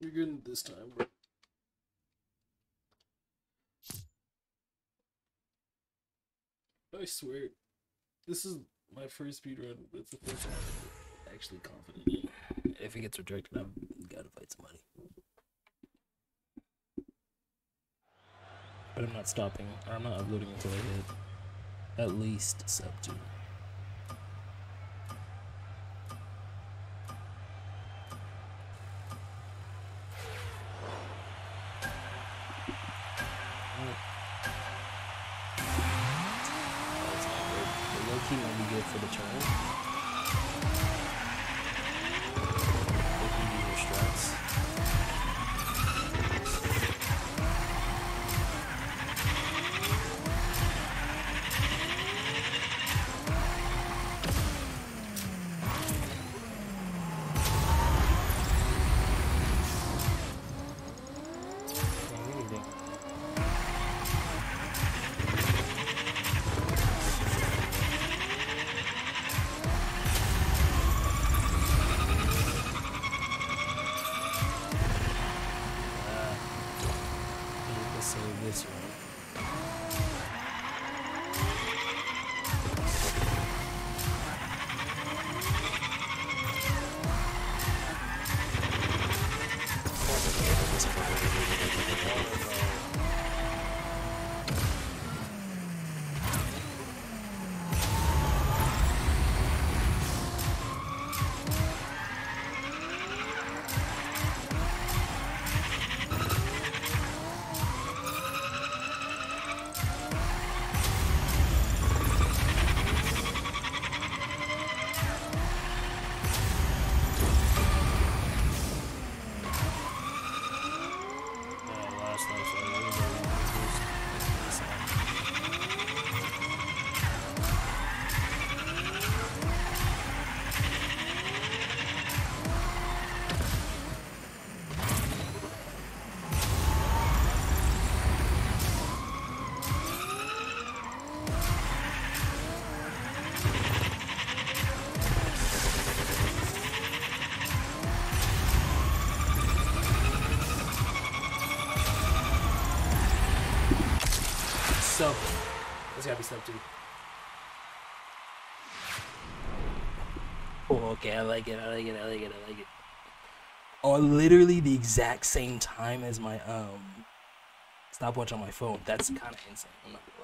You're good this time. bro. I swear, this is my first speedrun. It's the first one I'm actually confident. If it gets rejected, I'm gotta fight some money. But I'm not stopping, or I'm not uploading until I hit at least sub 2. 19 might be good for the turn. This one. Sub. It's gotta be sub two. Oh, okay, I like it, I like it, I like it, I like it. Oh, literally the exact same time as my um stopwatch on my phone. That's kind of insane. I'm not gonna